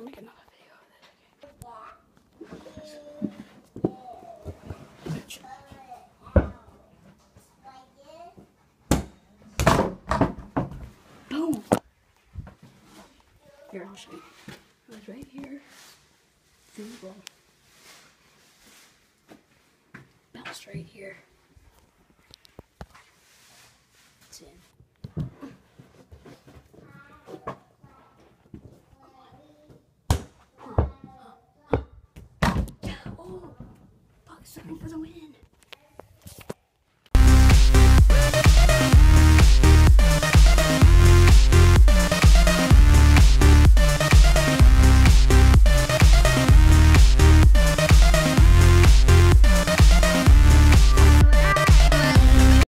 I'll make another video of this. Boom. Here, I'll show you. It was right here. Through. Bounced right here. It's in. Looking for the win.